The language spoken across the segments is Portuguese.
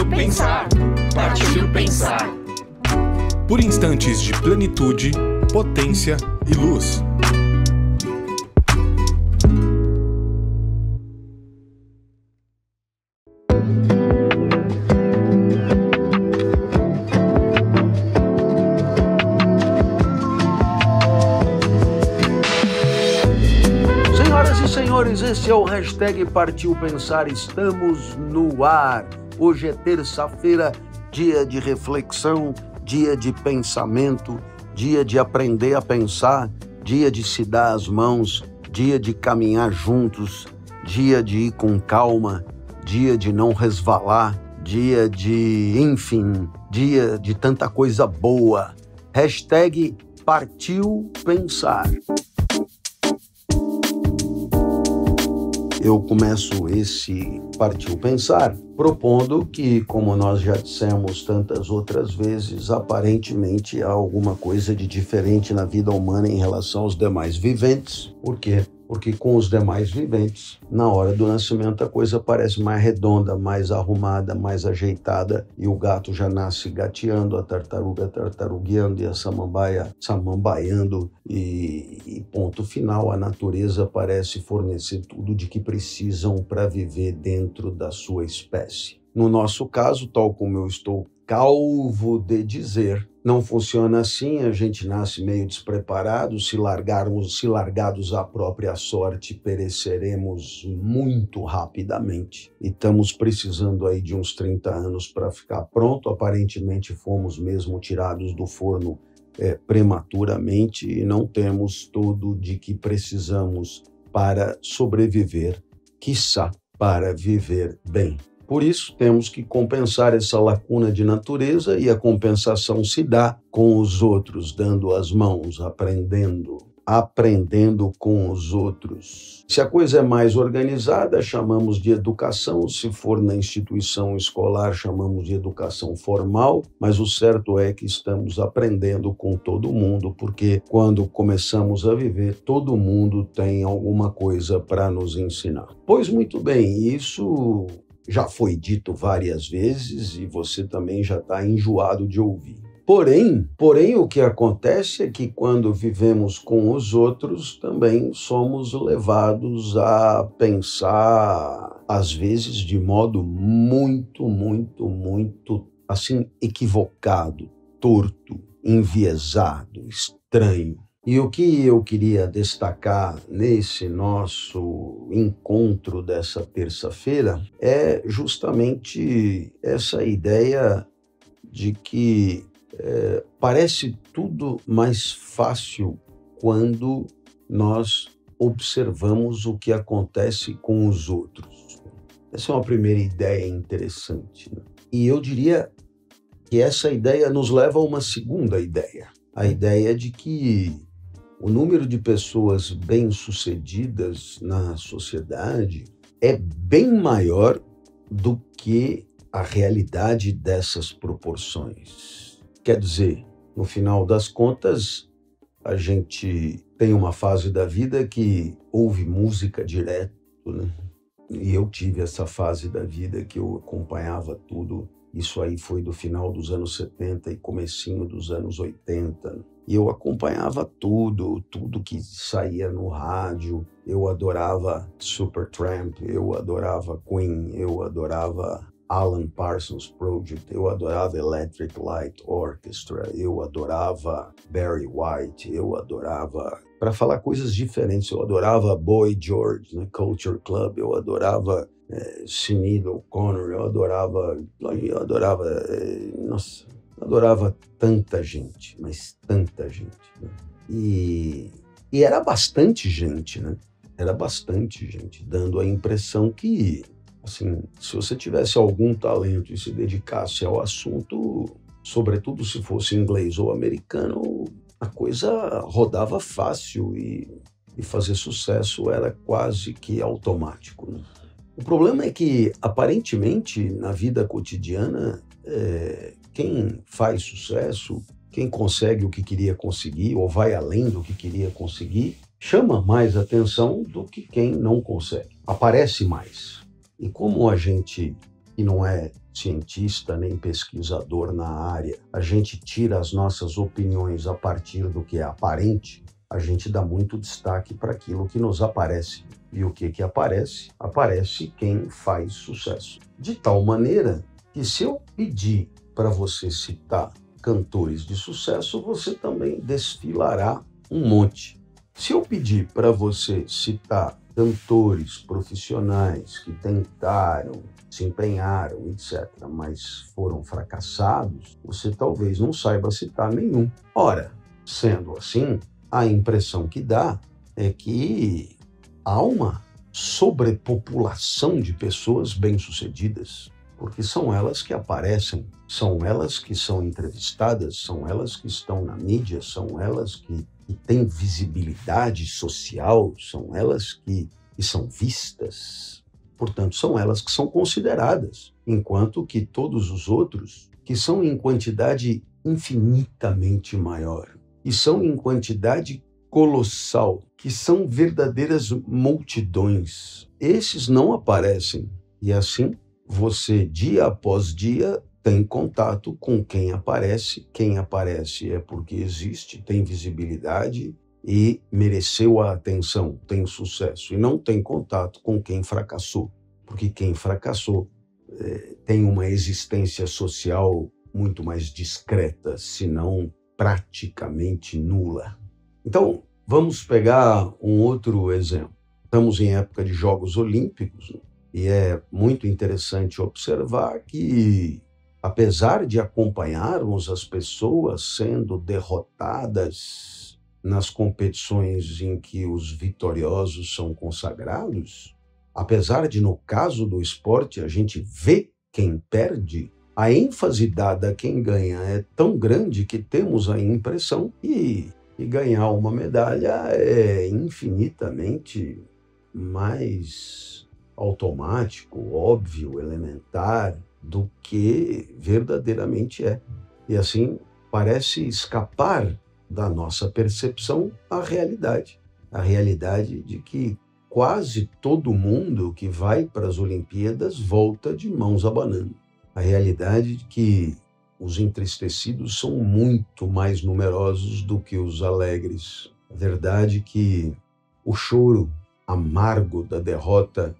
Partiu pensar, partiu pensar. Por instantes de plenitude, potência e luz. senhores, esse é o hashtag Partiu Pensar. Estamos no ar. Hoje é terça-feira, dia de reflexão, dia de pensamento, dia de aprender a pensar, dia de se dar as mãos, dia de caminhar juntos, dia de ir com calma, dia de não resvalar, dia de, enfim, dia de tanta coisa boa. Hashtag Partiu Pensar. Eu começo esse Partiu Pensar propondo que, como nós já dissemos tantas outras vezes, aparentemente há alguma coisa de diferente na vida humana em relação aos demais viventes. Por quê? Porque com os demais viventes, na hora do nascimento a coisa parece mais redonda, mais arrumada, mais ajeitada e o gato já nasce gateando, a tartaruga tartarugueando e a samambaia samambaiando e, e ponto final, a natureza parece fornecer tudo de que precisam para viver dentro da sua espécie. No nosso caso, tal como eu estou calvo de dizer, não funciona assim, a gente nasce meio despreparado, se largarmos, se largados à própria sorte, pereceremos muito rapidamente. E estamos precisando aí de uns 30 anos para ficar pronto. Aparentemente fomos mesmo tirados do forno é, prematuramente e não temos tudo de que precisamos para sobreviver, quiçá para viver bem. Por isso, temos que compensar essa lacuna de natureza e a compensação se dá com os outros, dando as mãos, aprendendo, aprendendo com os outros. Se a coisa é mais organizada, chamamos de educação, se for na instituição escolar, chamamos de educação formal, mas o certo é que estamos aprendendo com todo mundo, porque quando começamos a viver, todo mundo tem alguma coisa para nos ensinar. Pois muito bem, isso já foi dito várias vezes e você também já está enjoado de ouvir. Porém, porém, o que acontece é que quando vivemos com os outros, também somos levados a pensar, às vezes, de modo muito, muito, muito assim equivocado, torto, enviesado, estranho. E o que eu queria destacar nesse nosso encontro dessa terça-feira é justamente essa ideia de que é, parece tudo mais fácil quando nós observamos o que acontece com os outros. Essa é uma primeira ideia interessante. Né? E eu diria que essa ideia nos leva a uma segunda ideia. A ideia de que o número de pessoas bem-sucedidas na sociedade é bem maior do que a realidade dessas proporções. Quer dizer, no final das contas, a gente tem uma fase da vida que ouve música direto, né? E eu tive essa fase da vida que eu acompanhava tudo. Isso aí foi do final dos anos 70 e comecinho dos anos 80. E eu acompanhava tudo, tudo que saía no rádio. Eu adorava Supertramp, eu adorava Queen, eu adorava Alan Parsons Project, eu adorava Electric Light Orchestra, eu adorava Barry White, eu adorava, para falar coisas diferentes, eu adorava Boy George, né, Culture Club, eu adorava é, Sinead O'Connor, eu adorava, eu adorava, é, nossa, adorava tanta gente, mas tanta gente. Né? E, e era bastante gente, né? Era bastante gente, dando a impressão que, assim, se você tivesse algum talento e se dedicasse ao assunto, sobretudo se fosse inglês ou americano, a coisa rodava fácil e, e fazer sucesso era quase que automático. Né? O problema é que, aparentemente, na vida cotidiana, é, quem faz sucesso, quem consegue o que queria conseguir ou vai além do que queria conseguir, chama mais atenção do que quem não consegue. Aparece mais. E como a gente que não é cientista nem pesquisador na área, a gente tira as nossas opiniões a partir do que é aparente, a gente dá muito destaque para aquilo que nos aparece. E o que que aparece? Aparece quem faz sucesso. De tal maneira que se eu pedir para você citar cantores de sucesso, você também desfilará um monte. Se eu pedir para você citar cantores profissionais que tentaram, se empenharam, etc., mas foram fracassados, você talvez não saiba citar nenhum. Ora, sendo assim, a impressão que dá é que há uma sobrepopulação de pessoas bem-sucedidas, porque são elas que aparecem, são elas que são entrevistadas, são elas que estão na mídia, são elas que, que têm visibilidade social, são elas que, que são vistas. Portanto, são elas que são consideradas, enquanto que todos os outros, que são em quantidade infinitamente maior, e são em quantidade colossal, que são verdadeiras multidões. Esses não aparecem. E assim, você, dia após dia, tem contato com quem aparece. Quem aparece é porque existe, tem visibilidade e mereceu a atenção, tem sucesso. E não tem contato com quem fracassou, porque quem fracassou é, tem uma existência social muito mais discreta, se não praticamente nula. Então, vamos pegar um outro exemplo. Estamos em época de Jogos Olímpicos né? e é muito interessante observar que, apesar de acompanharmos as pessoas sendo derrotadas nas competições em que os vitoriosos são consagrados, apesar de, no caso do esporte, a gente vê quem perde, a ênfase dada a quem ganha é tão grande que temos a impressão que, que ganhar uma medalha é infinitamente mais automático, óbvio, elementar do que verdadeiramente é. E assim parece escapar da nossa percepção a realidade. A realidade de que quase todo mundo que vai para as Olimpíadas volta de mãos abanando a realidade de que os entristecidos são muito mais numerosos do que os alegres. A verdade é que o choro amargo da derrota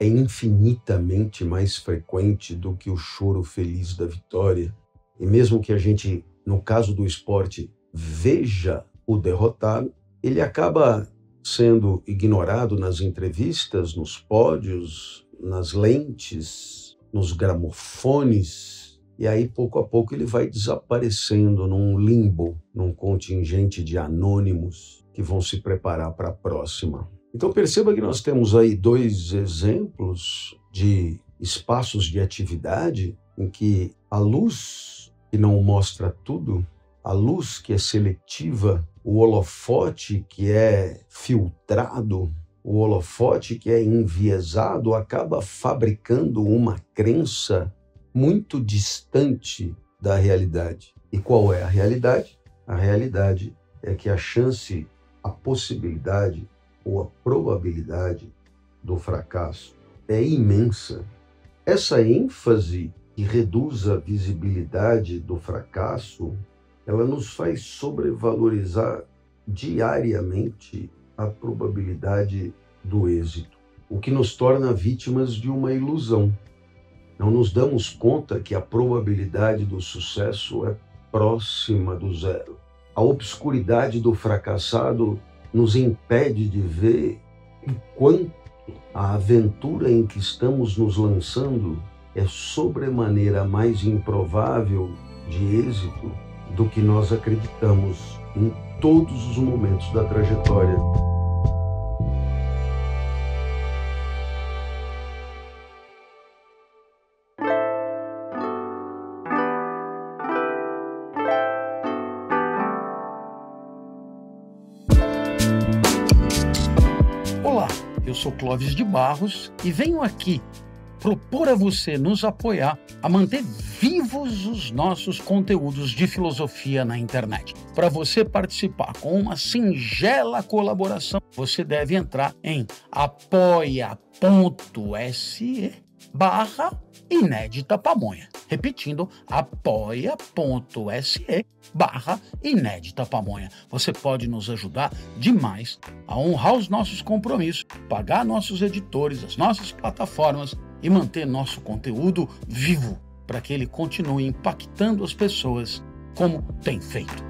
é infinitamente mais frequente do que o choro feliz da vitória. E mesmo que a gente, no caso do esporte, veja o derrotado, ele acaba sendo ignorado nas entrevistas, nos pódios, nas lentes, nos gramofones, e aí pouco a pouco ele vai desaparecendo num limbo, num contingente de anônimos que vão se preparar para a próxima. Então perceba que nós temos aí dois exemplos de espaços de atividade em que a luz que não mostra tudo, a luz que é seletiva, o holofote que é filtrado, o holofote que é enviesado acaba fabricando uma crença muito distante da realidade. E qual é a realidade? A realidade é que a chance, a possibilidade ou a probabilidade do fracasso é imensa. Essa ênfase que reduz a visibilidade do fracasso, ela nos faz sobrevalorizar diariamente a probabilidade do êxito, o que nos torna vítimas de uma ilusão. Não nos damos conta que a probabilidade do sucesso é próxima do zero. A obscuridade do fracassado nos impede de ver o quanto a aventura em que estamos nos lançando é sobremaneira mais improvável de êxito do que nós acreditamos em todos os momentos da trajetória. Olá, eu sou Clóvis de Barros e venho aqui propor a você nos apoiar a manter vivos os nossos conteúdos de filosofia na internet. Para você participar com uma singela colaboração, você deve entrar em apoia.se barra Inédita Pamonha. Repetindo, apoia.se barra Inédita Pamonha. Você pode nos ajudar demais a honrar os nossos compromissos, pagar nossos editores, as nossas plataformas e manter nosso conteúdo vivo para que ele continue impactando as pessoas como tem feito.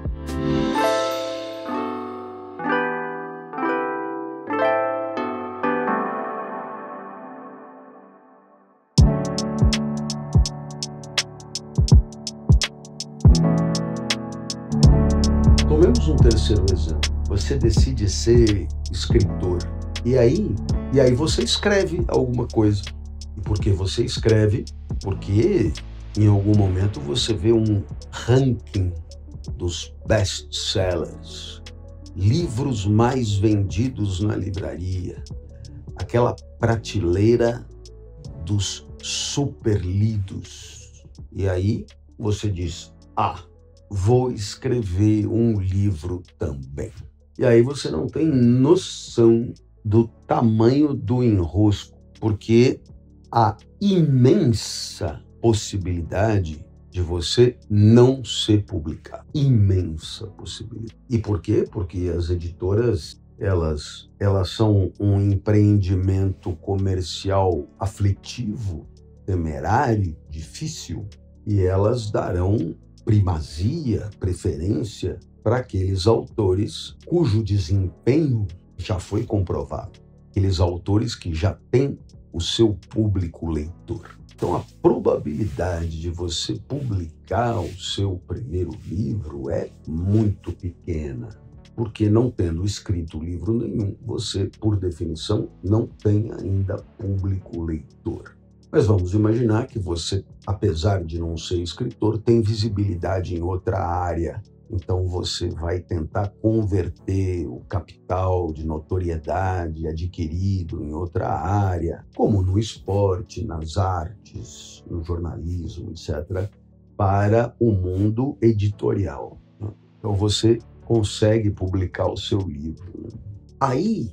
Tomemos um terceiro exemplo. Você decide ser escritor. E aí, e aí você escreve alguma coisa. Porque você escreve, porque em algum momento você vê um ranking dos best-sellers, livros mais vendidos na livraria, aquela prateleira dos super lidos. E aí você diz: Ah, vou escrever um livro também. E aí você não tem noção do tamanho do enrosco, porque a imensa possibilidade de você não ser publicado. Imensa possibilidade. E por quê? Porque as editoras elas elas são um empreendimento comercial aflitivo, temerário, difícil, e elas darão primazia, preferência para aqueles autores cujo desempenho já foi comprovado, aqueles autores que já têm o seu público leitor. Então, a probabilidade de você publicar o seu primeiro livro é muito pequena, porque não tendo escrito livro nenhum, você, por definição, não tem ainda público leitor. Mas vamos imaginar que você, apesar de não ser escritor, tem visibilidade em outra área então você vai tentar converter o capital de notoriedade adquirido em outra área, como no esporte, nas artes, no jornalismo, etc., para o mundo editorial. Né? Então você consegue publicar o seu livro. Aí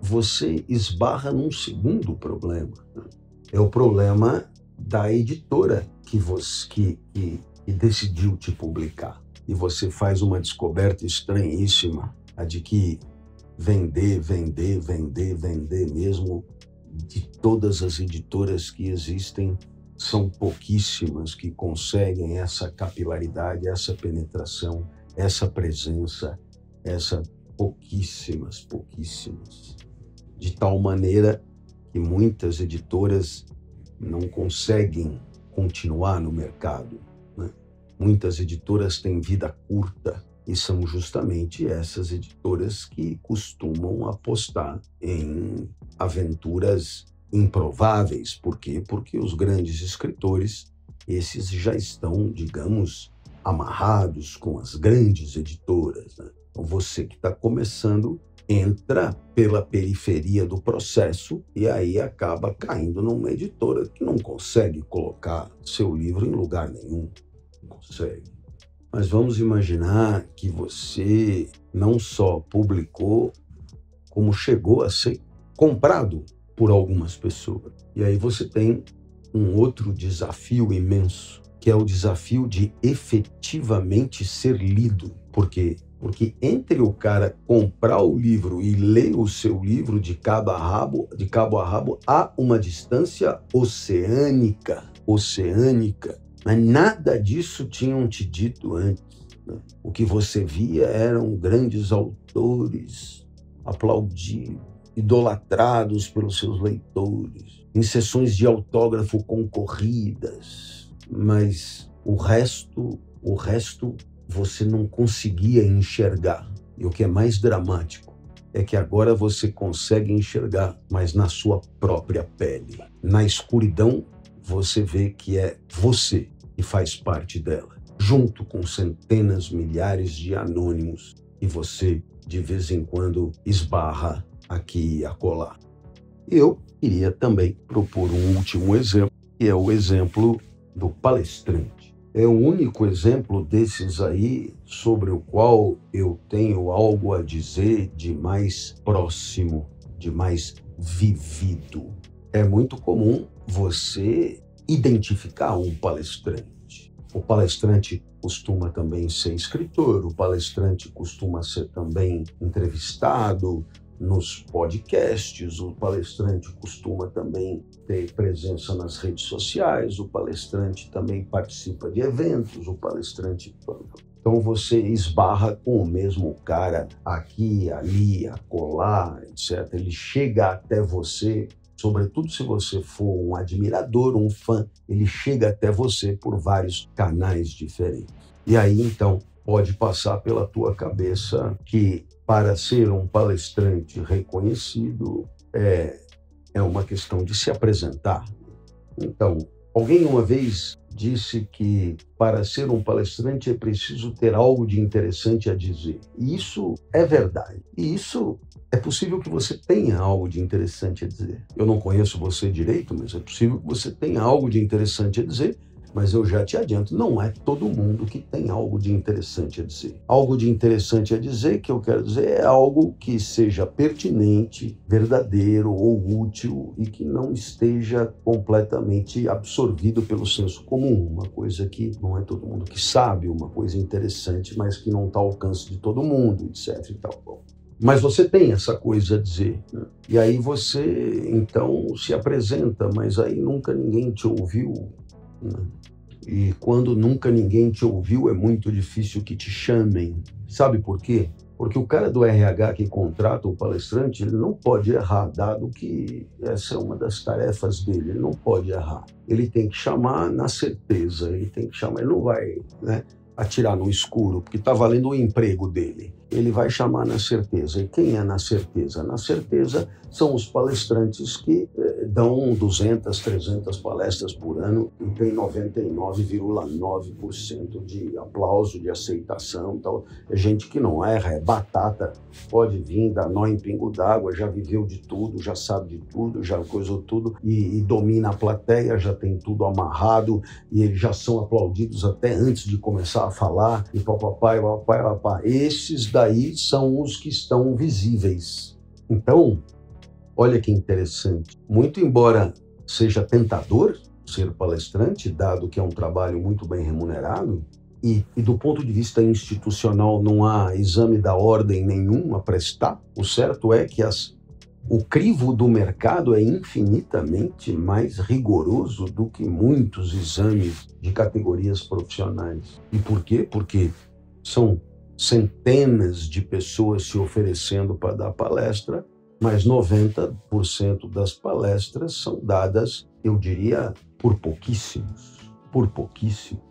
você esbarra num segundo problema. Né? É o problema da editora que, você, que, que, que decidiu te publicar e você faz uma descoberta estranhíssima, a de que vender, vender, vender, vender mesmo, de todas as editoras que existem, são pouquíssimas que conseguem essa capilaridade, essa penetração, essa presença, essa pouquíssimas, pouquíssimas. De tal maneira que muitas editoras não conseguem continuar no mercado Muitas editoras têm vida curta e são justamente essas editoras que costumam apostar em aventuras improváveis. Por quê? Porque os grandes escritores, esses já estão, digamos, amarrados com as grandes editoras. Né? Então você que está começando entra pela periferia do processo e aí acaba caindo numa editora que não consegue colocar seu livro em lugar nenhum consegue. Mas vamos imaginar que você não só publicou, como chegou a ser comprado por algumas pessoas. E aí você tem um outro desafio imenso, que é o desafio de efetivamente ser lido. Por quê? Porque entre o cara comprar o livro e ler o seu livro de cabo a rabo, de cabo a rabo, há uma distância oceânica, oceânica mas nada disso tinham te dito antes. Né? O que você via eram grandes autores aplaudidos, idolatrados pelos seus leitores, em sessões de autógrafo concorridas, mas o resto, o resto você não conseguia enxergar. E o que é mais dramático é que agora você consegue enxergar, mas na sua própria pele. Na escuridão, você vê que é você e faz parte dela, junto com centenas, milhares de anônimos que você de vez em quando esbarra aqui e acolá. Eu queria também propor um último exemplo, que é o exemplo do palestrante. É o único exemplo desses aí sobre o qual eu tenho algo a dizer de mais próximo, de mais vivido. É muito comum você identificar um palestrante. O palestrante costuma também ser escritor, o palestrante costuma ser também entrevistado nos podcasts, o palestrante costuma também ter presença nas redes sociais, o palestrante também participa de eventos, o palestrante. Então você esbarra com o mesmo cara aqui, ali, acolá, etc. Ele chega até você sobretudo se você for um admirador, um fã, ele chega até você por vários canais diferentes. E aí então pode passar pela tua cabeça que para ser um palestrante reconhecido é, é uma questão de se apresentar. Então, alguém uma vez disse que para ser um palestrante é preciso ter algo de interessante a dizer. E isso é verdade. E isso é possível que você tenha algo de interessante a dizer. Eu não conheço você direito, mas é possível que você tenha algo de interessante a dizer. Mas eu já te adianto, não é todo mundo que tem algo de interessante a dizer. Algo de interessante a dizer, que eu quero dizer, é algo que seja pertinente, verdadeiro ou útil e que não esteja completamente absorvido pelo senso comum. Uma coisa que não é todo mundo que sabe, uma coisa interessante, mas que não está ao alcance de todo mundo, etc. E tal. Mas você tem essa coisa a dizer. Né? E aí você, então, se apresenta, mas aí nunca ninguém te ouviu. Né? E quando nunca ninguém te ouviu, é muito difícil que te chamem. Sabe por quê? Porque o cara do RH que contrata o palestrante, ele não pode errar, dado que essa é uma das tarefas dele. Ele não pode errar. Ele tem que chamar na certeza, ele tem que chamar, ele não vai né, atirar no escuro, porque está valendo o emprego dele ele vai chamar na certeza. E quem é na certeza? Na certeza são os palestrantes que eh, dão 200, 300 palestras por ano e tem 99,9% de aplauso, de aceitação. É gente que não erra, é batata, pode vir, dar nó em pingo d'água, já viveu de tudo, já sabe de tudo, já coisou tudo e, e domina a plateia, já tem tudo amarrado e eles já são aplaudidos até antes de começar a falar e papai, papai, papai. Esses daí são os que estão visíveis. Então, olha que interessante. Muito embora seja tentador ser palestrante, dado que é um trabalho muito bem remunerado, e, e, do ponto de vista institucional não há exame da ordem nenhum a prestar, o certo é que as, o crivo do mercado é infinitamente mais rigoroso do que muitos exames de categorias profissionais. E por quê? Porque são centenas de pessoas se oferecendo para dar palestra, mas 90% das palestras são dadas, eu diria, por pouquíssimos, por pouquíssimo.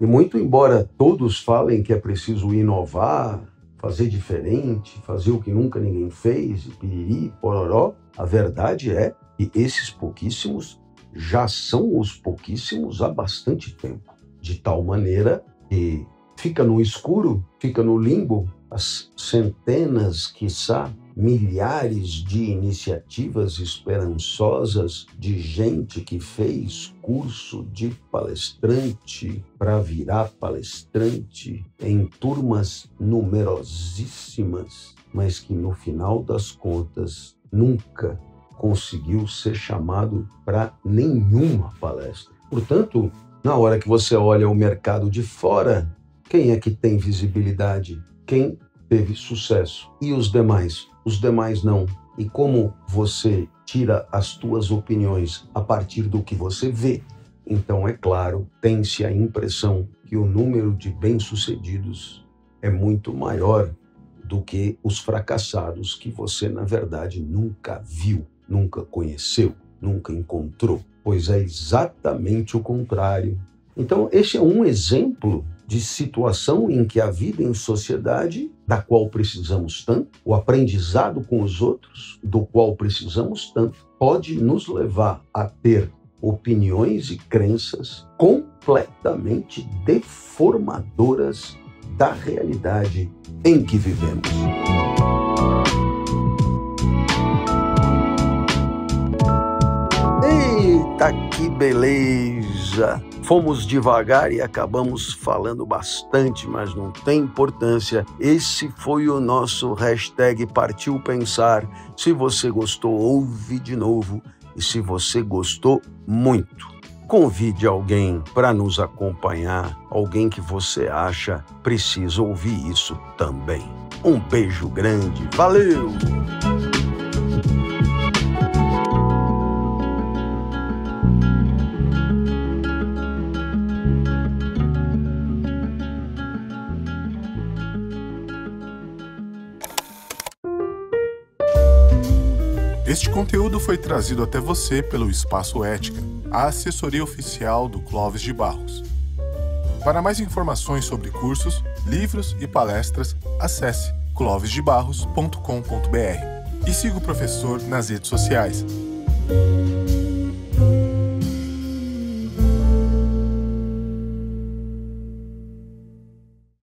E muito embora todos falem que é preciso inovar, fazer diferente, fazer o que nunca ninguém fez, piriri, pororó, a verdade é que esses pouquíssimos já são os pouquíssimos há bastante tempo, de tal maneira que fica no escuro, fica no limbo, as centenas, quiçá, milhares de iniciativas esperançosas de gente que fez curso de palestrante para virar palestrante em turmas numerosíssimas, mas que no final das contas nunca conseguiu ser chamado para nenhuma palestra. Portanto, na hora que você olha o mercado de fora, quem é que tem visibilidade? Quem teve sucesso? E os demais? Os demais não. E como você tira as tuas opiniões a partir do que você vê, então é claro, tem-se a impressão que o número de bem-sucedidos é muito maior do que os fracassados que você, na verdade, nunca viu, nunca conheceu, nunca encontrou. Pois é exatamente o contrário. Então, esse é um exemplo de situação em que a vida em sociedade, da qual precisamos tanto, o aprendizado com os outros, do qual precisamos tanto, pode nos levar a ter opiniões e crenças completamente deformadoras da realidade em que vivemos. Eita, que beleza! Fomos devagar e acabamos falando bastante, mas não tem importância. Esse foi o nosso hashtag Partiu Pensar. Se você gostou, ouve de novo. E se você gostou, muito. Convide alguém para nos acompanhar, alguém que você acha precisa ouvir isso também. Um beijo grande, valeu! Este conteúdo foi trazido até você pelo Espaço Ética, a assessoria oficial do Clóvis de Barros. Para mais informações sobre cursos, livros e palestras, acesse clovisdebarros.com.br e siga o professor nas redes sociais.